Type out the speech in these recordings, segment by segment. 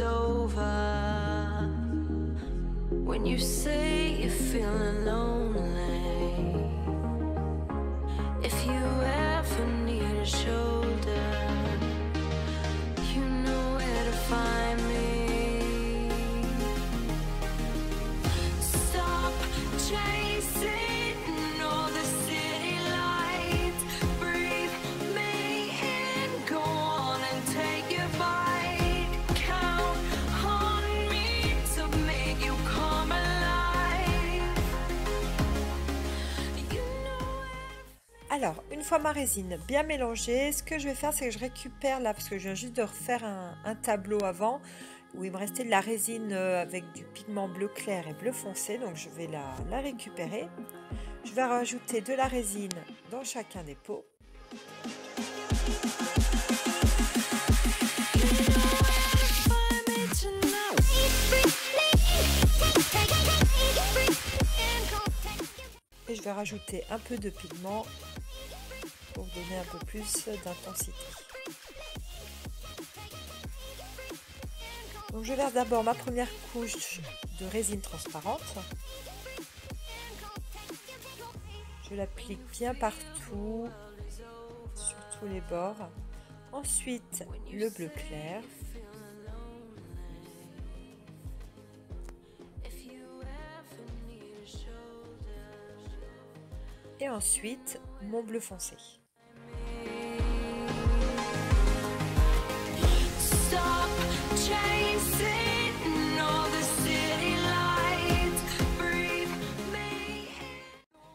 Over, when you say you're feeling lonely, Alors, une fois ma résine bien mélangée, ce que je vais faire, c'est que je récupère là, parce que je viens juste de refaire un, tableau avant, où il me restait de la résine euh, avec du pigment bleu clair et bleu foncé, donc je vais la récupérer. Je vais rajouter de la résine dans chacun des pots. Je vais rajouter un peu de pigment pour donner un peu plus d'intensité. Donc je verse d'abord ma première couche de résine transparente. Je l'applique bien partout, sur tous les bords. Ensuite, le bleu clair. Et ensuite, mon bleu foncé.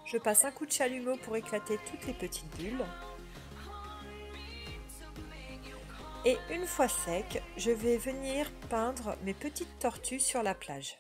Je passe un coup de chalumeau pour éclater toutes les petites bulles. Et une fois sec, je vais venir peindre mes petites tortues sur la plage.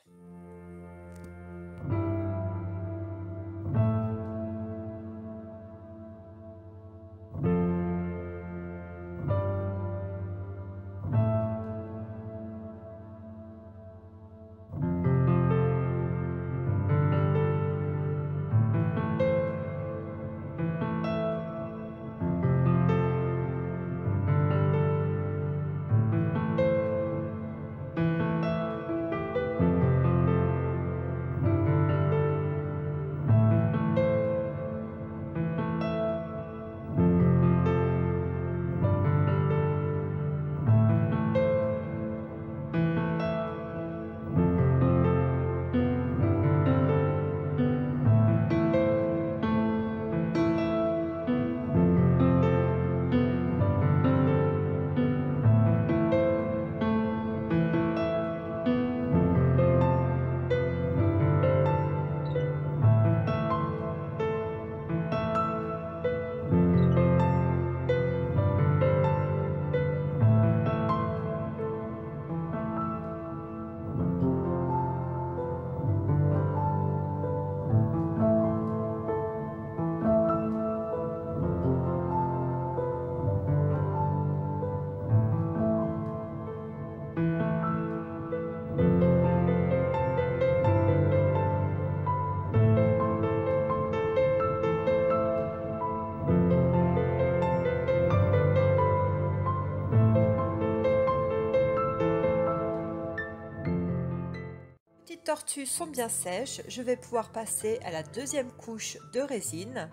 Sont bien sèches, je vais pouvoir passer à la deuxième couche de résine.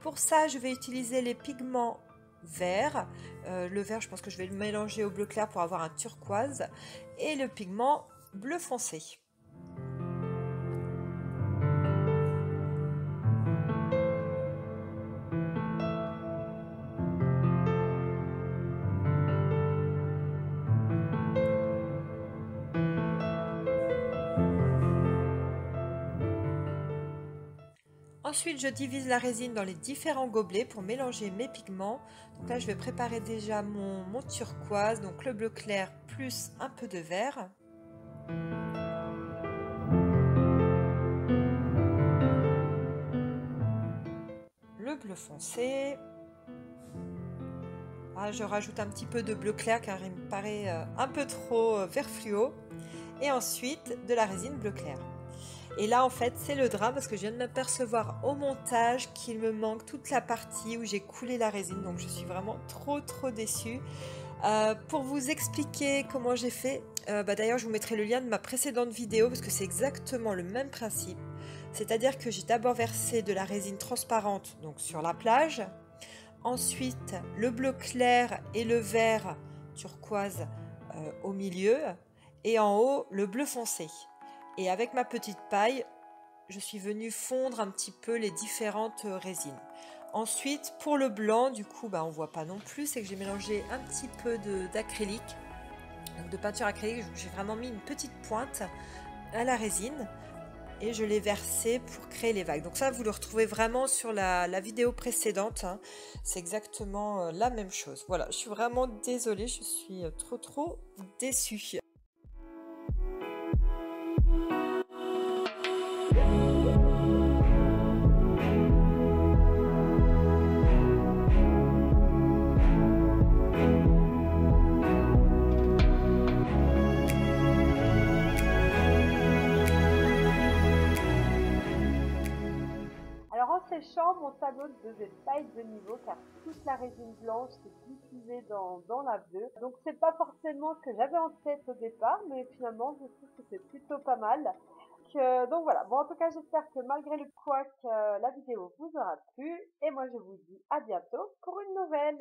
Pour ça, je vais utiliser les pigments verts. Euh, le vert, je pense que je vais le mélanger au bleu clair pour avoir un turquoise. Et le pigment bleu foncé. Ensuite, je divise la résine dans les différents gobelets pour mélanger mes pigments. Donc là, je vais préparer déjà mon, turquoise, donc le bleu clair plus un peu de vert. Le bleu foncé. Ah, je rajoute un petit peu de bleu clair car il me paraît euh, un peu trop euh, vert fluo. Et ensuite, de la résine bleu clair. Et là, en fait, c'est le drame parce que je viens de m'apercevoir au montage qu'il me manque toute la partie où j'ai coulé la résine. Donc, je suis vraiment trop, trop déçue. Euh, pour vous expliquer comment j'ai fait, euh, bah, d'ailleurs, je vous mettrai le lien de ma précédente vidéo parce que c'est exactement le même principe. C'est-à-dire que j'ai d'abord versé de la résine transparente donc sur la plage. Ensuite, le bleu clair et le vert turquoise euh, au milieu. Et en haut, le bleu foncé. Et avec ma petite paille, je suis venue fondre un petit peu les différentes euh, résines. Ensuite, pour le blanc, du coup, bah, on voit pas non plus, c'est que j'ai mélangé un petit peu d'acrylique, de, de peinture acrylique. J'ai vraiment mis une petite pointe à la résine et je l'ai versé pour créer les vagues. Donc ça, vous le retrouvez vraiment sur la, vidéo précédente. hein. C'est exactement euh, la même chose. Voilà, je suis vraiment désolée, je suis euh, trop trop déçue. En séchant, mon tableau ne devait pas être de niveau car toute la résine blanche s'est diffusée dans, la bleue. Donc c'est pas forcément ce que j'avais en tête au départ, mais finalement je trouve que c'est plutôt pas mal. Donc voilà, bon en tout cas j'espère que malgré le couac, euh, la vidéo vous aura plu. Et moi je vous dis à bientôt pour une nouvelle.